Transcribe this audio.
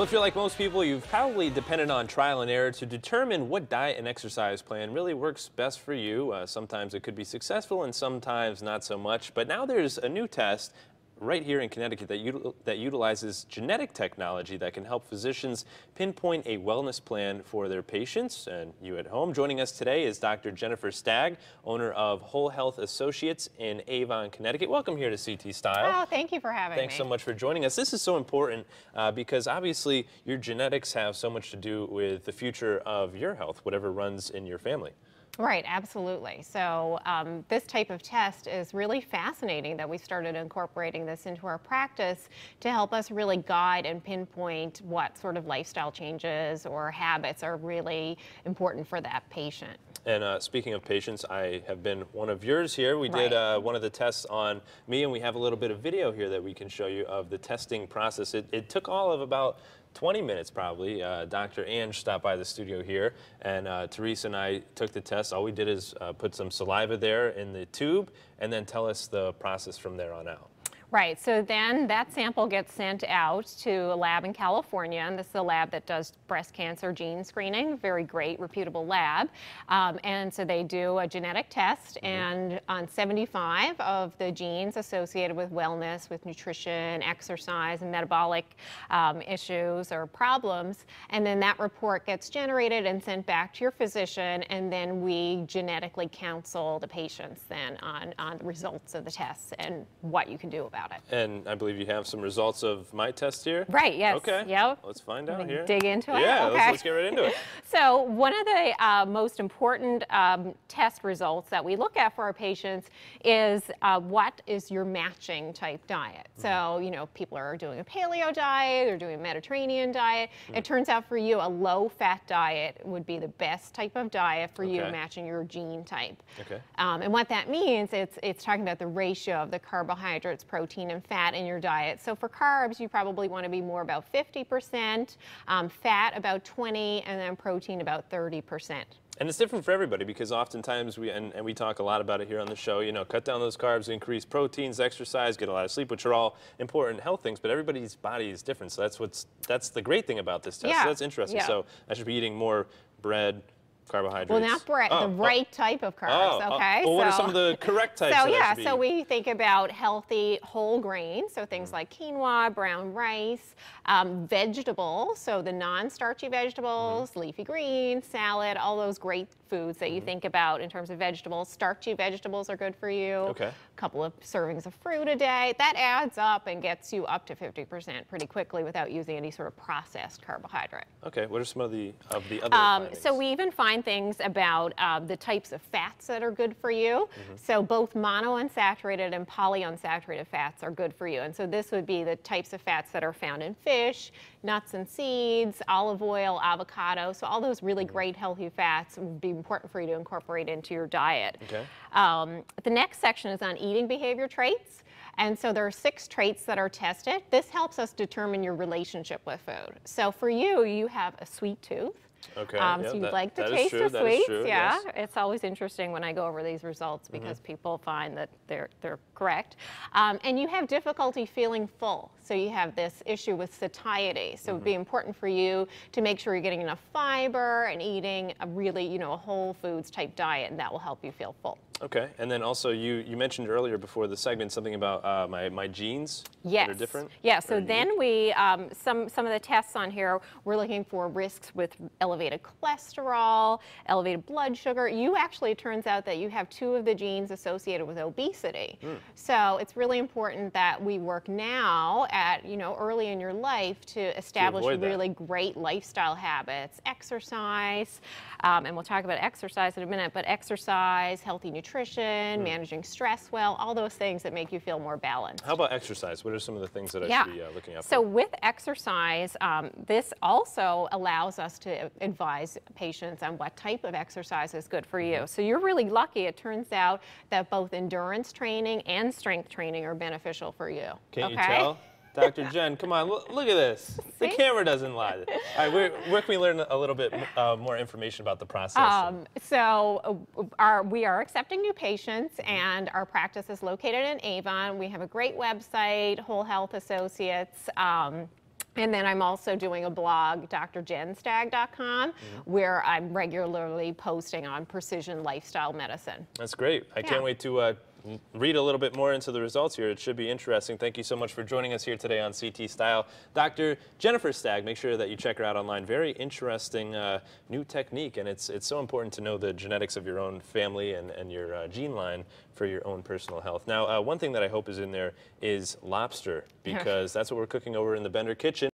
Well, if you're like most people, you've probably depended on trial and error to determine what diet and exercise plan really works best for you. Uh, sometimes it could be successful and sometimes not so much. But now there's a new test right here in Connecticut that, util that utilizes genetic technology that can help physicians pinpoint a wellness plan for their patients and you at home. Joining us today is Dr. Jennifer Stagg, owner of Whole Health Associates in Avon, Connecticut. Welcome here to CT Style. Oh, thank you for having Thanks me. Thanks so much for joining us. This is so important uh, because obviously your genetics have so much to do with the future of your health, whatever runs in your family. Right, absolutely. So um, this type of test is really fascinating that we started incorporating this into our practice to help us really guide and pinpoint what sort of lifestyle changes or habits are really important for that patient. And uh, speaking of patients, I have been one of yours here. We Right. did uh, one of the tests on me, and we have a little bit of video here that we can show you of the testing process. It, it took all of about 20 minutes probably. Uh, Dr. Ange stopped by the studio here, and uh, Teresa and I took the test. All we did is uh, put some saliva there in the tube, and then tell us the process from there on out. Right, so then that sample gets sent out to a lab in California, and this is a lab that does breast cancer gene screening, very great, reputable lab. Um, and so they do a genetic test, and on 75 of the genes associated with wellness, with nutrition, exercise, and metabolic um, issues or problems, and then that report gets generated and sent back to your physician, and then we genetically counsel the patients then on, on the results of the tests and what you can do about it. And I believe you have some results of my test here. Right, yes. Okay. Yep. Let's find out here. dig into it? Yeah, let's, let's get right into it. So one of the uh, most important um, test results that we look at for our patients is uh, what is your matching type diet. Mm-hmm. So, you know, people are doing a paleo diet they're doing a Mediterranean diet. Mm-hmm. It turns out for you, a low fat diet would be the best type of diet for you matching your gene type. Okay. Um, and what that means, it's, it's talking about the ratio of the carbohydrates, protein, and fat in your diet. So for carbs, you probably want to be more about 50%, um, fat about 20, and then protein about 30%. And it's different for everybody because oftentimes we and, and we talk a lot about it here on the show. You know, cut down those carbs, increase proteins, exercise, get a lot of sleep, which are all important health things. But everybody's body is different, so that's what's that's the great thing about this test. Yeah, So that's interesting. yeah. So I should be eating more bread, carbohydrates. Well, not bread, Oh, the oh, right type of carbs, oh, oh. okay? Well, what are So- some of the correct types? So yeah, so we think about healthy whole grains, so Mm. things like quinoa, brown rice, um, vegetables, so the non-starchy vegetables, Mm-hmm. leafy greens, salad, all those great foods that you think about in terms of vegetables. Starchy vegetables are good for you. Okay. A couple of servings of fruit a day. That adds up and gets you up to 50% pretty quickly without using any sort of processed carbohydrate. Okay. What are some of the of the other? Um, so we even find things about uh, the types of fats that are good for you. Mm-hmm. So both monounsaturated and polyunsaturated fats are good for you. And so this would be the types of fats that are found in fish, nuts and seeds, olive oil, avocado. So all those really Mm-hmm. great healthy fats would be important for you to incorporate into your diet. Okay. Um, the next section is on eating behavior traits. And so there are six traits that are tested. This helps us determine your relationship with food. So for you, you have a sweet tooth. Okay, Um, yeah, so you'd that- like the is taste true, is sweets, true, yeah. yes. Mm-hmm. It's always interesting when I go over these results because people find that they're they're correct. Um, and you have difficulty feeling full, so you have this issue with satiety. So it'd be Mm-hmm. important for you to make sure you're getting enough fiber and eating a really you know a whole foods type diet, and that will help you feel full. Okay. And then also you you mentioned earlier before the segment something about uh, my my genes Yes. that are different. Yeah. So then we um, some some of the tests on here we're looking for risks with elevated cholesterol, elevated blood sugar. You actually it turns out that you have two of the genes associated with obesity. Hmm. So it's really important that we work now at you know early in your life to establish that. really great lifestyle habits, exercise, um, and we'll talk about exercise in a minute. But exercise, healthy nutrition, Hmm. managing stress well, all those things that make you feel more balanced. How about exercise? What are some of the things that I Yeah. should be uh, looking out So for? with exercise, um, this also allows us to advise patients on what type of exercise is good for Mm-hmm. you. So you're really lucky. It turns out that both endurance training and strength training are beneficial for you. Can't okay? you tell? Dr. Jen, come on, look, look at this. The camera doesn't lie. All right, where, where can we learn a little bit uh, more information about the process? Um, so uh, our, we are accepting new patients and our practice is located in Avon. We have a great website, Whole Health Associates. Um, And then I'm also doing a blog, drjenstagg.com, where I'm regularly posting on precision lifestyle medicine. That's great. I Yeah. can't wait to uh, read a little bit more into the results here. It should be interesting. Thank you so much for joining us here today on CT Style. Dr. Jennifer Stagg, make sure that you check her out online. Very interesting uh, new technique, and it's, it's so important to know the genetics of your own family and, and your uh, gene line for your own personal health. Now, uh, one thing that I hope is in there is lobster, because that's what we're cooking over in the Bender kitchen.